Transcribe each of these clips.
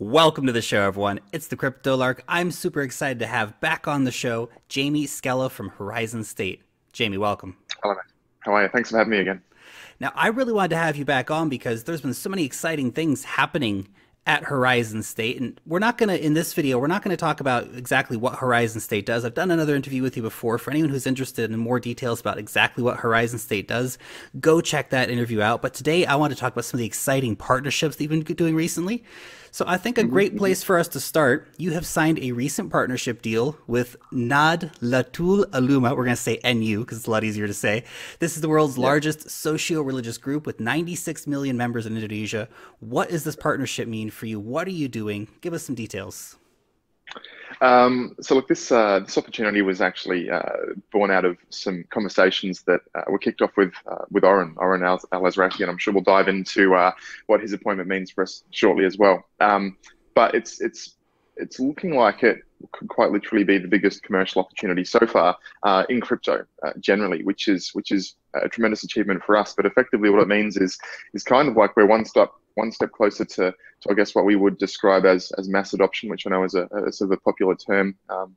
Welcome to the show, everyone. It's the Crypto Lark. I'm super excited to have back on the show Jamie Skella from Horizon State. Jamie, welcome. Hello, How are you? Thanks for having me again. Now, I really wanted to have you back on because there's been so many exciting things happening at Horizon State. And we're not going to, in this video, we're not going to talk about exactly what Horizon State does. I've done another interview with you before. For anyone who's interested in more details about exactly what Horizon State does, go check that interview out. But today I want to talk about some of the exciting partnerships that you've been doing recently. So I think a mm-hmm, great mm-hmm. place for us to start, you have signed a recent partnership deal with Nahdlatul Ulama. We're going to say NU because it's a lot easier to say. This is the world's yeah. largest socio-religious group with 96 million members in Indonesia. What does this partnership mean for you? What are you doing? Give us some details. Um, so look, this uh, this opportunity was actually uh, born out of some conversations that uh, were kicked off with uh, with Oren Oren Al and I'm sure we'll dive into uh, what his appointment means for us shortly as well. Um, but it's it's it's looking like it could quite literally be the biggest commercial opportunity so far uh, in crypto generally, which is which is a tremendous achievement for us. But effectively, what it means is is kind of like we're one step one step closer to, to I guess what we would describe as as mass adoption, which I know is a, a sort of a popular term um,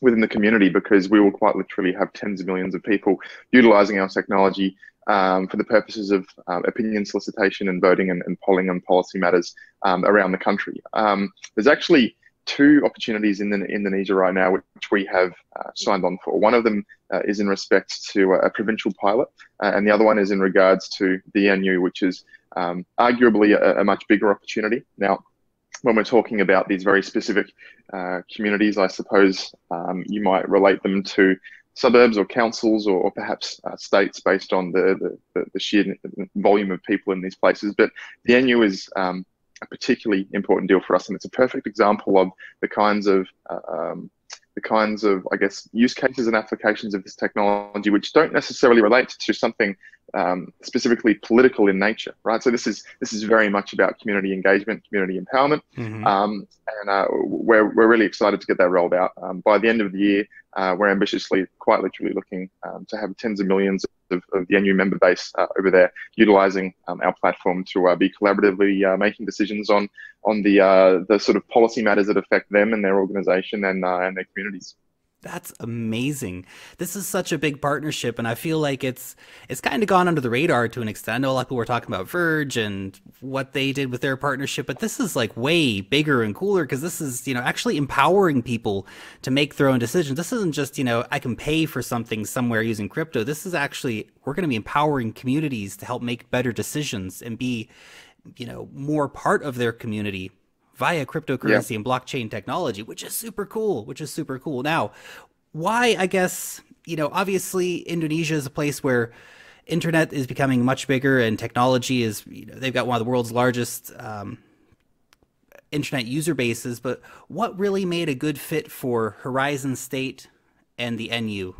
within the community because we will quite literally have tens of millions of people utilizing our technology um, for the purposes of um, opinion solicitation and voting and, and, polling on policy matters um, around the country. Um, there's actually two opportunities in, Indonesia right now which we have uh, signed on for. One of them uh, is in respect to a, provincial pilot, uh, and the other one is in regards to the NU, which is um, arguably a, a, much bigger opportunity. Now, when we're talking about these very specific uh, communities, I suppose um, you might relate them to suburbs or councils or, or perhaps uh, states based on the, the, the, sheer volume of people in these places. But the NU is um, a particularly important deal for us, and it's a perfect example of the kinds of uh, um, the kinds of, I guess, use cases and applications of this technology, which don't necessarily relate to something um, specifically political in nature, right? So this is this is very much about community engagement, community empowerment, mm-hmm. um, and uh, we're we're really excited to get that rolled out. Um, by the end of the year, uh, we're ambitiously, quite literally, looking um, to have tens of millions of, of the NU member base uh, over there utilizing um, our platform to uh, be collaboratively uh, making decisions on on the uh, the sort of policy matters that affect them and their organization and and their communities. That's amazing. This is such a big partnership, and I feel like it's it's kind of gone under the radar to an extent. I know a lot of people were talking about Verge and what they did with their partnership, but this is like way bigger and cooler because this is you know actually empowering people to make their own decisions. This isn't just you know I can pay for something somewhere using crypto. This is actually we're going to be empowering communities to help make better decisions and be you know more part of their community via cryptocurrency yeah. and blockchain technology, which is super cool, which is super cool. Now, why, I guess, you know, obviously Indonesia is a place where internet is becoming much bigger and technology is, you know, they've got one of the world's largest um, internet user bases, but what really made a good fit for Horizon State and the NU?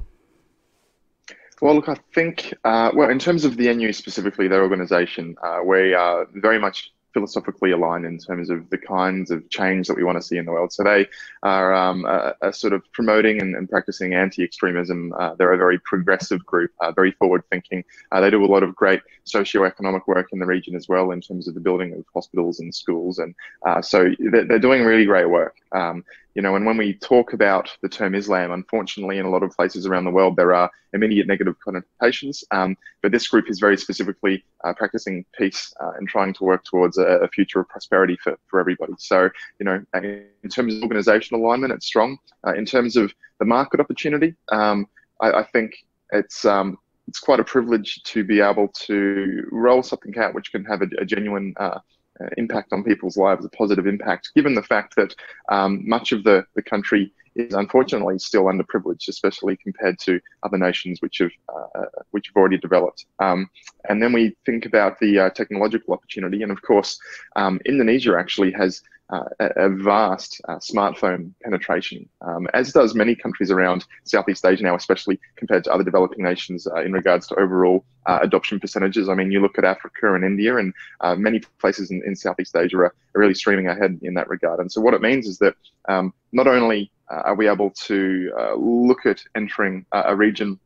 Well, look, I think, uh, well, in terms of the NU specifically, their organization, uh, we are very much philosophically aligned in terms of the kinds of change that we want to see in the world. So they are, um, sort of promoting and, and practicing anti-extremism. Uh, they're a very progressive group, uh, very forward-thinking. Uh, they do a lot of great socio-economic work in the region as well in terms of the building of hospitals and schools. And uh, so they're, they're, doing really great work. Um, you know, and when we talk about the term Islam, unfortunately, in a lot of places around the world, there are immediate negative connotations. Um, but this group is very specifically uh, practicing peace uh, and trying to work towards a, a, future of prosperity for, for everybody. So, you know, in terms of organizational alignment, it's strong. Uh, in terms of the market opportunity, um, I, I, think it's um, it's quite a privilege to be able to roll something out which can have a, a genuine uh, uh, impact on people's lives, a positive impact, given the fact that um, much of the, the country is unfortunately still underprivileged, especially compared to other nations which have uh, which have already developed. Um, and then we think about the uh, technological opportunity, and of course, um, Indonesia actually has uh, a, vast uh, smartphone penetration, um, as does many countries around Southeast Asia now, especially compared to other developing nations uh, in regards to overall uh, adoption percentages. I mean, you look at Africa and India, and uh, many places in, in Southeast Asia are, are, really streaming ahead in that regard. And so, what it means is that um, not only uh, are we able to look at entering a region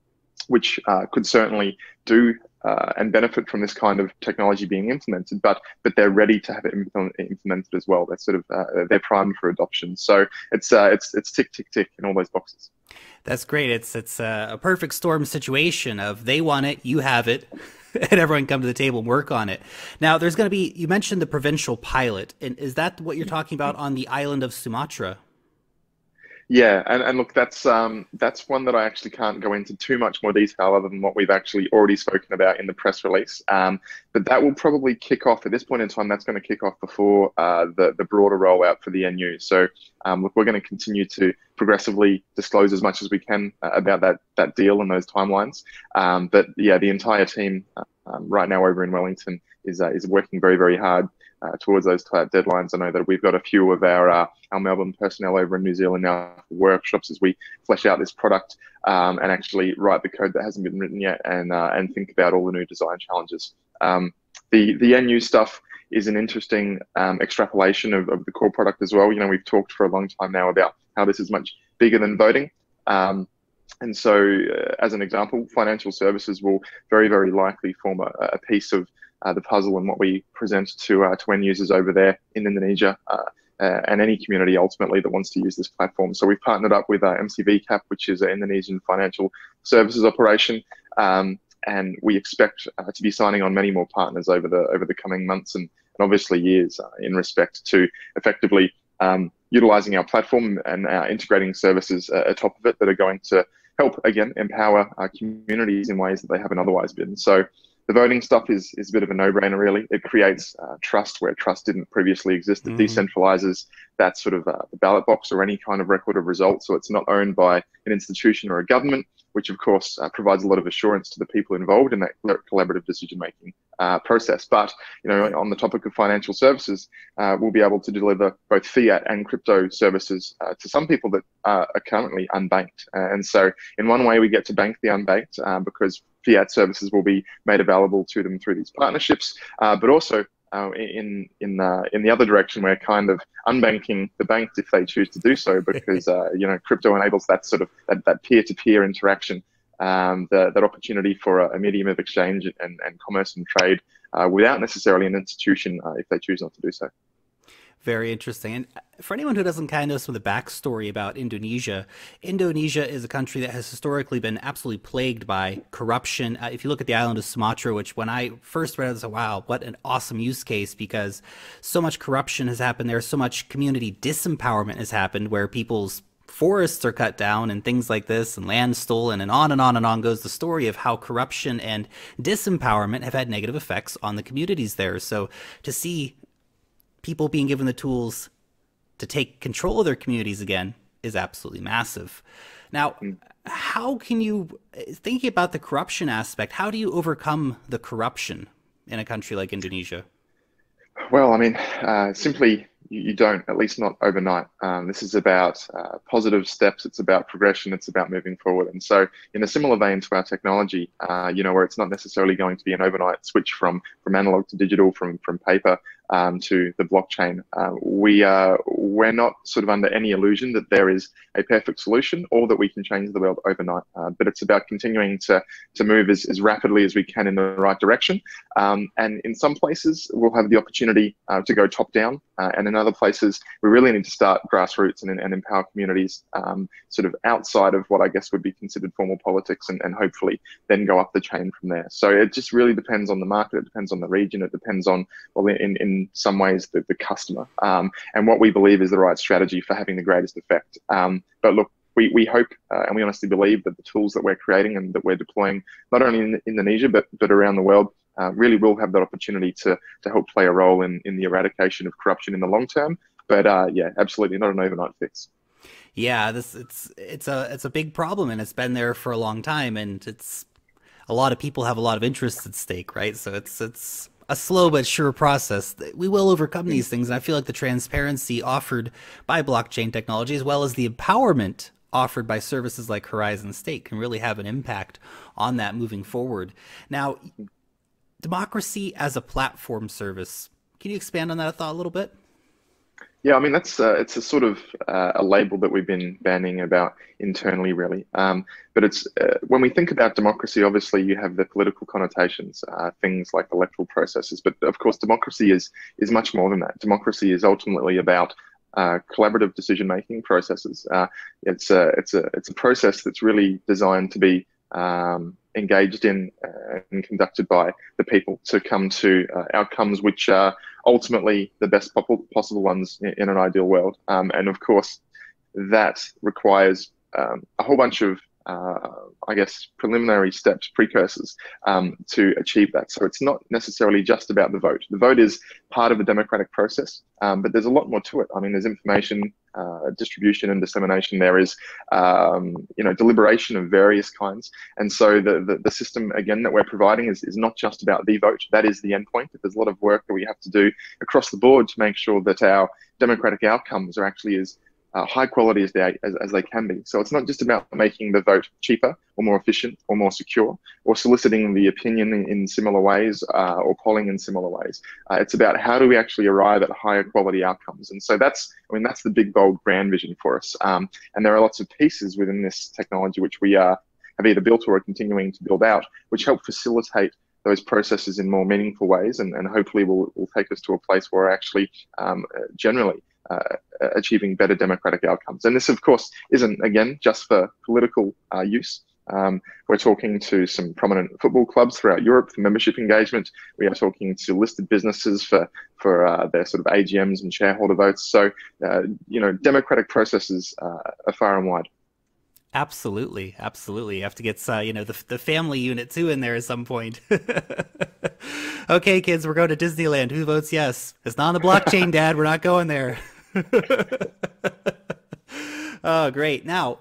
which could certainly do uh, and benefit from this kind of technology being implemented, but but they're ready to have it implemented as well. They're sort of uh, they're primed for adoption. So it's uh, it's it's tick tick tick in all those boxes. That's great. It's it's a perfect storm situation of they want it, you have it, and everyone come to the table and work on it. Now, there's going to be you mentioned the provincial pilot, and is that what you're talking about on the island of Sumatra? Yeah, and, and look, that's um, that's one that I actually can't go into too much more detail other than what we've actually already spoken about in the press release. Um, but that will probably kick off at this point in time. That's going to kick off before uh, the the broader rollout for the NU. So um, look, we're going to continue to progressively disclose as much as we can uh, about that that deal and those timelines. Um, but yeah, the entire team uh, um, right now over in Wellington is uh, is working very very hard uh, towards those deadlines. I know that we've got a few of our uh, our Melbourne personnel over in New Zealand now for workshops as we flesh out this product um, and actually write the code that hasn't been written yet and uh, and think about all the new design challenges. Um, the the NU stuff is an interesting um, extrapolation of, of the core product as well. You know, we've talked for a long time now about how this is much bigger than voting. Um, and so, uh, as an example, financial services will very, very likely form a, a piece of the puzzle and what we present to uh, to end users over there in Indonesia. Uh, uh, and any community ultimately that wants to use this platform. So we've partnered up with uh, MCVCAP, which is an Indonesian financial services operation, um, and we expect uh, to be signing on many more partners over the over the coming months and, and obviously years uh, in respect to effectively um, utilizing our platform and integrating services atop of it that are going to help again empower our communities in ways that they haven't otherwise been. So the voting stuff is is a bit of a no-brainer really it creates uh, trust where trust didn't previously exist it mm. decentralizes that sort of uh, the ballot box or any kind of record of results so it's not owned by an institution or a government which of course uh, provides a lot of assurance to the people involved in that collaborative decision making uh, process. But you know, on the topic of financial services, uh, we'll be able to deliver both fiat and crypto services uh, to some people that are currently unbanked. and so, in one way, we get to bank the unbanked uh, because fiat services will be made available to them through these partnerships, uh, but also uh, in in the in the other direction, we're kind of unbanking the banks if they choose to do so, because uh, you know crypto enables that sort of that, that peer-to-peer interaction, um, the, that opportunity for a, a, medium of exchange and, and commerce and trade uh, without necessarily an institution uh, if they choose not to do so. Very interesting. And for anyone who doesn't kind of know some of the backstory about Indonesia, Indonesia is a country that has historically been absolutely plagued by corruption. Uh, if you look at the island of Sumatra, which when I first read it, I was like, wow, what an awesome use case because so much corruption has happened there, so much community disempowerment has happened where people's forests are cut down and things like this and land stolen and on and on and on goes the story of how corruption and disempowerment have had negative effects on the communities there so to see people being given the tools to take control of their communities again is absolutely massive. Now, hmm. how can you, thinking about the corruption aspect, how do you overcome the corruption in a country like Indonesia? Well, I mean, uh, simply you, you, don't, at least not overnight. Um, this is about uh, positive steps. It's about progression. It's about moving forward. And so, in a similar vein to our technology, uh, you know, where it's not necessarily going to be an overnight switch from from analog to digital, from from paper um, to the blockchain. Uh, we are we're not sort of under any illusion that there is a perfect solution or that we can change the world overnight. Uh, but it's about continuing to to move as, as rapidly as we can in the right direction. Um, and in some places, we'll have the opportunity uh, to go top down, uh, and in other places, we really need to start grassroots and, and empower communities um, sort of outside of what I guess would be considered formal politics, and, and hopefully then go up the chain from there. So it just really depends on the market. It depends on the region. It depends on well, in in some ways the, the customer um, and what we believe is the right strategy for having the greatest effect. Um, but look, we, we hope uh, and we honestly believe that the tools that we're creating and that we're deploying, not only in Indonesia, but, but around the world, uh, really will have that opportunity to, to help play a role in, in the eradication of corruption in the long term. But uh, yeah, absolutely not an overnight fix. Yeah, this it's it's a it's a big problem and it's been there for a long time and it's a lot of people have a lot of interests at stake, right? So it's it's a slow but sure process. We will overcome hmm. these things, and I feel like the transparency offered by blockchain technology, as well as the empowerment offered by services like Horizon State, can really have an impact on that moving forward. Now, democracy as a platform service. Can you expand on that a thought a little bit? Yeah, I mean that's uh, it's a sort of uh, a label that we've been banning about internally, really. Um, but it's uh, when we think about democracy, obviously you have the political connotations, uh, things like electoral processes. But of course, democracy is is much more than that. Democracy is ultimately about uh, collaborative decision making processes. Uh, it's a it's a it's a process that's really designed to be um, engaged in uh, and conducted by the people to come to uh, outcomes which are ultimately the best possible ones in, an ideal world. Um, and of course, that requires um, a whole bunch of uh, I guess, preliminary steps, precursors um, to achieve that. So it's not necessarily just about the vote. The vote is part of the democratic process, um, but there's a lot more to it. I mean, there's information uh, distribution and dissemination. There is, um, you know, deliberation of various kinds. And so the, the, the, system, again, that we're providing is, is not just about the vote. That is the endpoint. There's a lot of work that we have to do across the board to make sure that our democratic outcomes are actually as uh, high quality as they, as, as they can be. So it's not just about making the vote cheaper or more efficient or more secure or soliciting the opinion in, in similar ways uh, or polling in similar ways. Uh, it's about how do we actually arrive at higher quality outcomes. And so that's, I mean, that's the big, bold, grand vision for us. Um, and there are lots of pieces within this technology which we are, have either built or are continuing to build out, which help facilitate those processes in more meaningful ways and, and hopefully will, will take us to a place where actually um, generally uh, achieving better democratic outcomes. And this, of course, isn't, again, just for political uh, use. Um, we're talking to some prominent football clubs throughout Europe for membership engagement. We are talking to listed businesses for for uh, their sort of AGMs and shareholder votes. So, uh, you know, democratic processes uh, are far and wide. Absolutely, absolutely. You have to get uh, you know the the family unit too in there at some point. okay, kids, we're going to Disneyland. Who votes yes? It's not on the blockchain, Dad. We're not going there. oh, great. Now,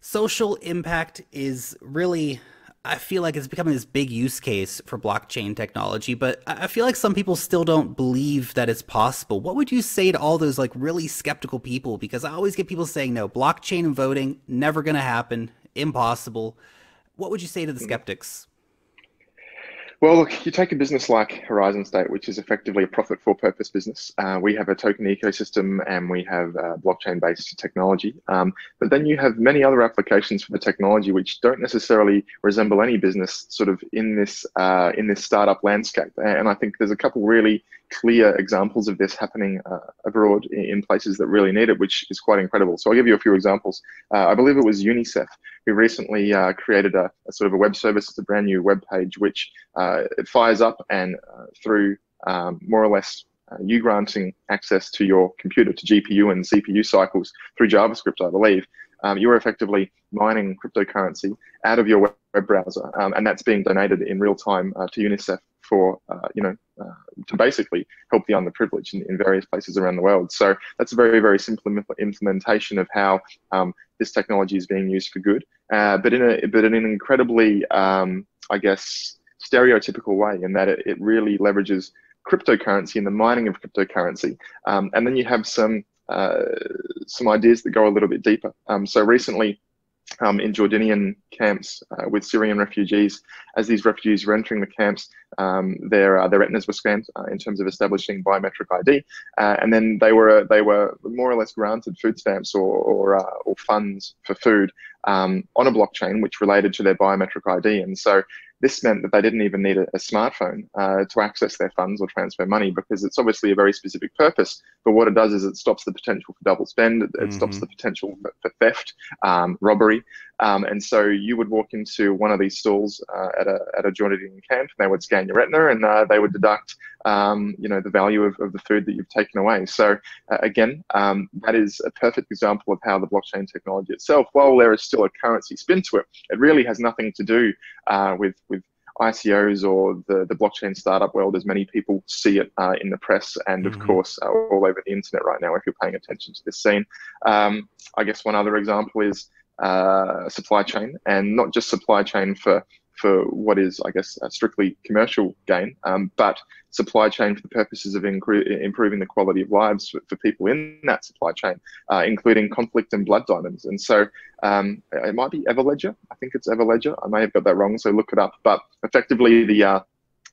social impact is really I feel like it's becoming this big use case for blockchain technology, but I feel like some people still don't believe that it's possible. What would you say to all those like really skeptical people? Because I always get people saying, no, blockchain and voting, never going to happen, impossible. What would you say to the mm-hmm. skeptics? Well, look, you take a business like Horizon State, which is effectively a profit for purpose business. Uh, we have a token ecosystem and we have uh, blockchain based technology. Um, but then you have many other applications for the technology which don't necessarily resemble any business sort of in this uh, in this startup landscape. And I think there's a couple really clear examples of this happening uh, abroad in places that really need it, which is quite incredible. So I'll give you a few examples. Uh, I believe it was UNICEF who recently uh, created a, a, sort of a web service. It's a brand new web page which uh, it fires up and uh, through um, more or less uh, you granting access to your computer to GPU and CPU cycles through JavaScript, I believe. Um, you are effectively mining cryptocurrency out of your web browser, um, and that's being donated in real time uh, to UNICEF for uh, you know uh, to basically help the underprivileged in, in, various places around the world. So that's a very very simple implementation of how um, this technology is being used for good, uh, but in a but in an incredibly um, I guess stereotypical way in that it, it really leverages cryptocurrency and the mining of cryptocurrency, um, and then you have some uh, some ideas that go a little bit deeper. Um, so recently um, in Jordanian camps uh, with Syrian refugees. As these refugees were entering the camps, um, their uh, their retinas were scanned uh, in terms of establishing biometric ID, uh, and then they were they were more or less granted food stamps or or, uh, or funds for food um, on a blockchain which related to their biometric ID. And so this meant that they didn't even need a, a smartphone uh, to access their funds or transfer money because it's obviously a very specific purpose. But what it does is it stops the potential for double spend, it, mm-hmm. stops the potential for, for theft, um, robbery. Um, and so you would walk into one of these stalls uh, at a at a Jordanian camp, and they would scan your retina, and uh, they would deduct, um, you know, the value of, of the food that you've taken away. So uh, again, um, that is a perfect example of how the blockchain technology itself, while there is still a currency spin to it, it really has nothing to do uh, with with ICOs or the, the blockchain startup world as many people see it uh, in the press and of mm-hmm. course uh, all over the internet right now if you're paying attention to this scene. Um, I guess one other example is uh, supply chain and not just supply chain for for what is, I guess, a strictly commercial gain, um, but supply chain for the purposes of improving the quality of lives for, for people in that supply chain, uh, including conflict and blood diamonds. And so um, it might be Everledger. I think it's Everledger. I may have got that wrong, so look it up. But effectively, the uh,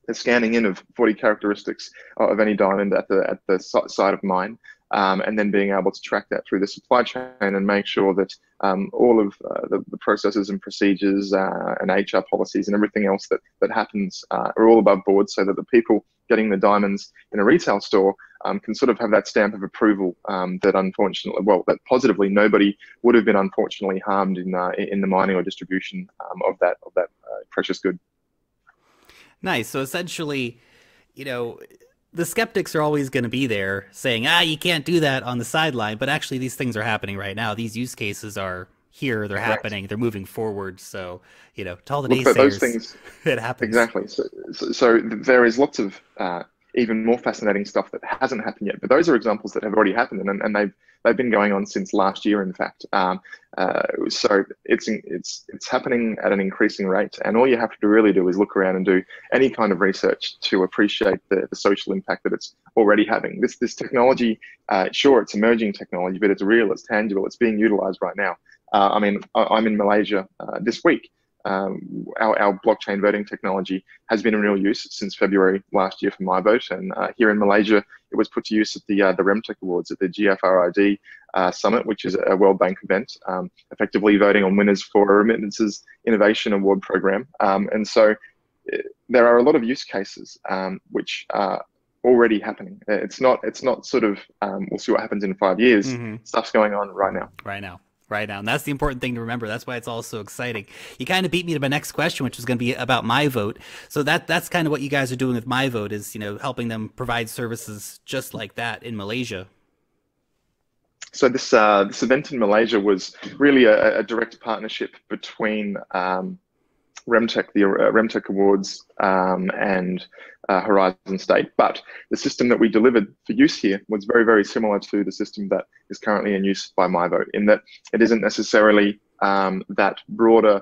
the scanning in of 40 characteristics of any diamond at the at the site of mine um, and then being able to track that through the supply chain and make sure that um, all of uh, the, the, processes and procedures uh, and HR policies and everything else that, that happens uh, are all above board so that the people getting the diamonds in a retail store um, can sort of have that stamp of approval um, that unfortunately, well, that positively nobody would have been unfortunately harmed in uh, in the mining or distribution um, of that of that uh, precious good. Nice. So essentially, you know, the skeptics are always going to be there saying, ah, you can't do that on the sideline. But actually, these things are happening right now. These use cases are here. They're Correct. happening. They're moving forward. So, you know, to all the Look, naysayers, those things, it happens. Exactly. So, so, so there is lots of uh, even more fascinating stuff that hasn't happened yet. But those are examples that have already happened, and, and they've they've been going on since last year, in fact. Um, uh, so it's it's it's happening at an increasing rate, and all you have to really do is look around and do any kind of research to appreciate the, the social impact that it's already having. This this technology, uh, sure, it's emerging technology, but it's real, it's tangible, it's being utilized right now. Uh, I mean, I'm in Malaysia uh, this week um, our, our, blockchain voting technology has been in real use since February last year for MyVote. And uh, here in Malaysia, it was put to use at the uh, the RemTech Awards at the GFRID uh, Summit, which is a World Bank event, um, effectively voting on winners for a Remittances Innovation Award program. Um, and so uh, there are a lot of use cases um, which are already happening. It's not it's not sort of um, we'll see what happens in five years. Mm-hmm. Stuff's going on right now. Right now right now. And that's the important thing to remember. That's why it's all so exciting. You kind of beat me to my next question, which was going to be about MyVote. So that that's kind of what you guys are doing with MyVote is, you know, helping them provide services just like that in Malaysia. So this uh, this event in Malaysia was really a, a direct partnership between um, RemTech, the uh, RemTech Awards, um, and uh, Horizon State. But the system that we delivered for use here was very, very similar to the system that is currently in use by MyVote, in that it isn't necessarily um, that broader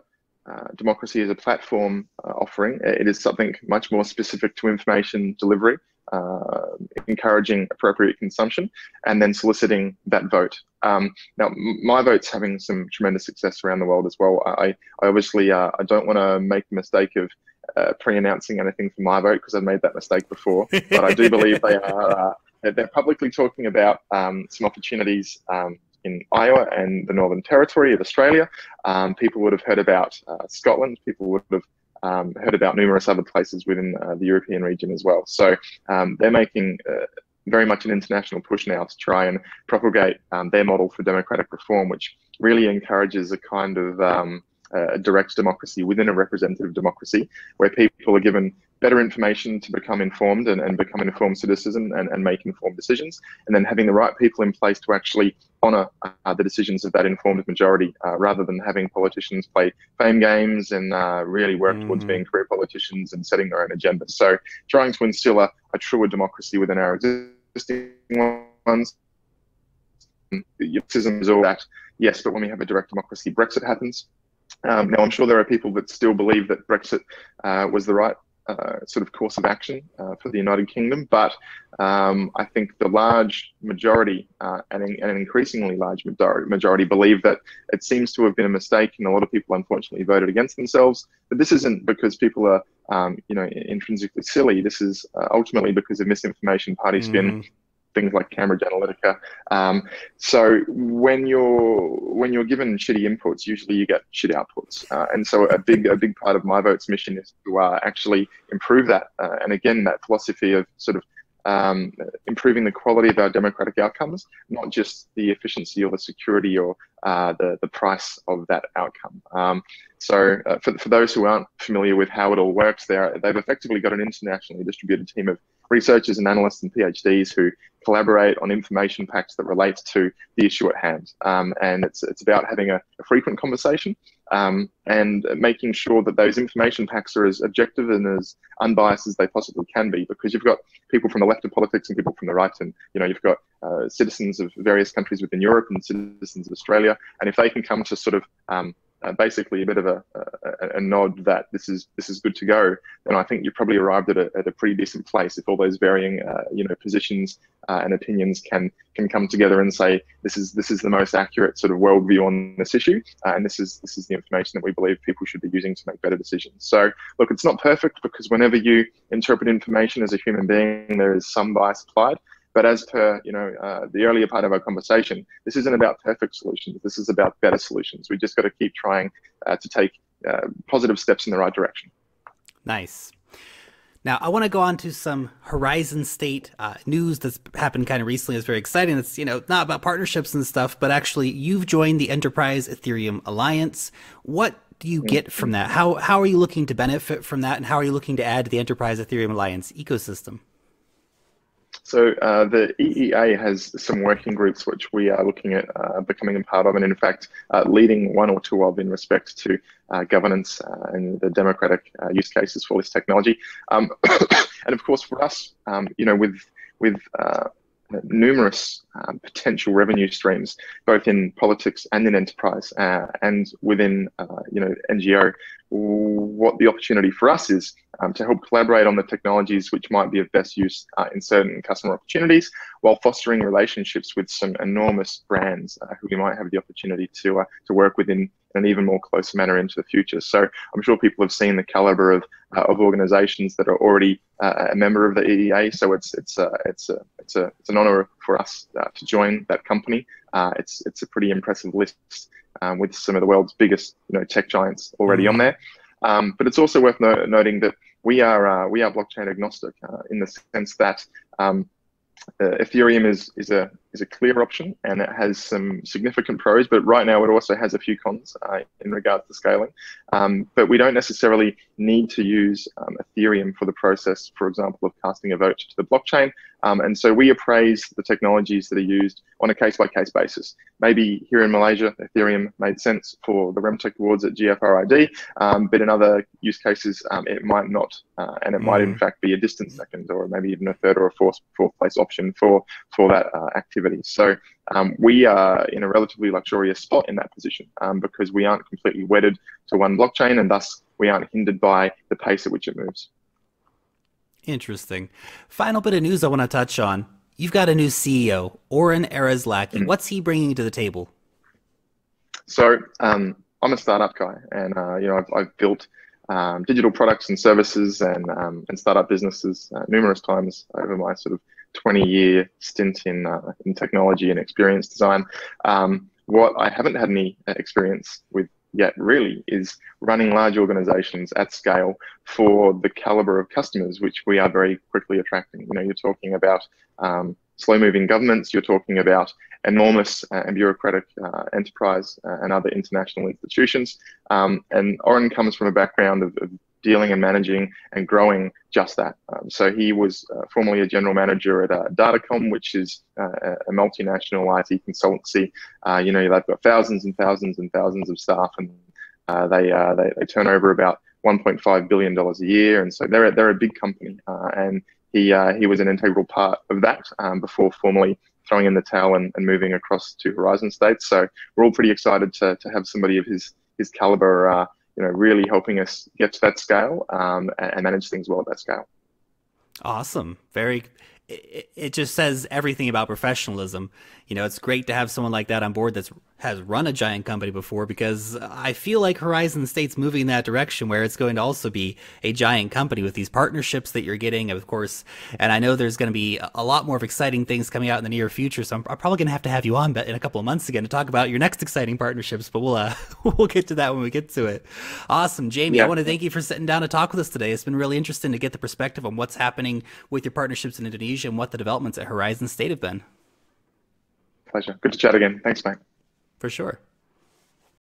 uh, democracy as a platform uh, offering. It is something much more specific to information delivery uh, encouraging appropriate consumption, and then soliciting that vote. Um, now, MyVote's having some tremendous success around the world as well. I, I obviously uh, I don't want to make the mistake of uh, pre-announcing anything for MyVote because I've made that mistake before, but I do believe they are uh, they're publicly talking about um, some opportunities. Um, in Iowa and the Northern Territory of Australia. Um, people would have heard about uh, Scotland. People would have um, heard about numerous other places within uh, the European region as well. So um, they're making uh, very much an international push now to try and propagate um, their model for democratic reform, which really encourages a kind of um, a direct democracy within a representative democracy where people are given better information to become informed and, and become an informed citizen and, and make informed decisions, and then having the right people in place to actually honour uh, the decisions of that informed majority uh, rather than having politicians play fame games and uh, really work mm. towards being career politicians and setting their own agenda. So trying to instill a, a truer democracy within our existing ones. Criticism is all that, yes, but when we have a direct democracy, Brexit happens. Um, now, I'm sure there are people that still believe that Brexit uh, was the right uh, sort of course of action uh, for the United Kingdom, but um, I think the large majority uh, and, an increasingly large majority believe that it seems to have been a mistake, and a lot of people unfortunately voted against themselves. But this isn't because people are, um, you know, intrinsically silly. This is uh, ultimately because of misinformation, party spin, mm things like Cambridge Analytica. Um, so when you're when you're given shitty inputs, usually you get shit outputs. Uh, and so a big a big part of MyVote's mission is to uh, actually improve that. Uh, and again, that philosophy of sort of um, improving the quality of our democratic outcomes, not just the efficiency or the security or uh, the, the price of that outcome. Um, so uh, for, for those who aren't familiar with how it all works, there they've effectively got an internationally distributed team of researchers and analysts and PhDs who collaborate on information packs that relate to the issue at hand. Um, and it's, it's about having a, a frequent conversation um, and making sure that those information packs are as objective and as unbiased as they possibly can be because you've got people from the left of politics and people from the right and you know you've got uh, citizens of various countries within Europe and citizens of Australia and if they can come to sort of um, uh, basically a bit of a, a, a, nod that this is this is good to go, then I think you probably arrived at a, at a pretty decent place. If all those varying uh, you know positions uh, and opinions can can come together and say this is this is the most accurate sort of worldview on this issue, uh, and this is this is the information that we believe people should be using to make better decisions. So look, it's not perfect because whenever you interpret information as a human being, there is some bias applied. But as per you know uh, the earlier part of our conversation, this isn't about perfect solutions. This is about better solutions. We just got to keep trying uh, to take uh, positive steps in the right direction. Nice. Now, I want to go on to some Horizon State uh, news that's happened kind of recently. It's very exciting. It's, you know, not about partnerships and stuff, but actually you've joined the Enterprise Ethereum Alliance. What do you get from that? How, how are you looking to benefit from that? And how are you looking to add to the Enterprise Ethereum Alliance ecosystem? So uh, the EEA has some working groups which we are looking at uh, becoming a part of, and in fact, uh, leading one or two of in respect to uh, governance uh, and the democratic uh, use cases for this technology. Um, and of course, for us, um, you know, with with numerous um, potential revenue streams, both in politics and in enterprise, uh, and within uh, you know NGO. What the opportunity for us is um, to help collaborate on the technologies which might be of best use uh, in certain customer opportunities, while fostering relationships with some enormous brands uh, who we might have the opportunity to uh, to work with in an even more close manner into the future. So I'm sure people have seen the caliber of, uh, of organizations that are already a member of the EEA. So it's it's it's a it's a it's an honor for us uh, to join that company. Uh, it's it's a pretty impressive list um, with some of the world's biggest you know tech giants already on there. Um, but it's also worth no noting that we are uh, we are blockchain agnostic in the sense that um, Ethereum is is a is a clear option and it has some significant pros, but right now it also has a few cons uh, in regards to scaling. Um, but we don't necessarily need to use um, Ethereum for the process, for example, of casting a vote to the blockchain. Um, and so we appraise the technologies that are used on a case by case basis. Maybe here in Malaysia, Ethereum made sense for the RemTech awards at GFRID, um, but in other use cases, um, it might not. Uh, and it mm. might in fact be a distant second or maybe even a third or a fourth, fourth place option for, for that uh, activity activities. So um, we are in a relatively luxurious spot in that position um, because we aren't completely wedded to one blockchain and thus we aren't hindered by the pace at which it moves. Interesting. Final bit of news I want to touch on. You've got a new CEO, Oren Alazraki. Mm. What's he bringing to the table? So um, I'm a startup guy, and uh, you know I've, I've built um, digital products and services and um, and startup businesses uh, numerous times over my sort of 20 year stint in, uh, in technology and experience design. Um, what I haven't had any experience with yet really is running large organizations at scale for the caliber of customers which we are very quickly attracting. You know, you're talking about um, slow moving governments, you're talking about enormous uh, and bureaucratic uh, enterprise uh, and other international institutions. Um, and Oren comes from a background of, of dealing and managing and growing just that. Um, so he was uh, formerly a general manager at uh, Datacom, which is uh, a multinational IT consultancy. Uh, you know, they've got thousands and thousands and thousands of staff, and uh, they, uh, they, they turn over about 1.5 billion dollars a year, and so they're they're a big company. and he he was an integral part of that um, before formally throwing in the towel and, and moving across to Horizon State. So we're all pretty excited to to have somebody of his his caliber you know, really helping us get to that scale um, and manage things well at that scale. Awesome. Very it, it just says everything about professionalism. You know, it's great to have someone like that on board that's has run a giant company before because I feel like Horizon State's moving in that direction where it's going to also be a giant company with these partnerships that you're getting, of course. And I know there's going to be a lot more of exciting things coming out in the near future. So I'm, I'm probably going to have to have you on in a couple of months again to talk about your next exciting partnerships. But we'll uh, we'll get to that when we get to it. Awesome, Jamie. Yeah. I want to thank you for sitting down to talk with us today. It's been really interesting to get the perspective on what's happening with your partnerships in Indonesia and what the developments at Horizon State have been. Pleasure. Good to chat again. Thanks, mate for sure.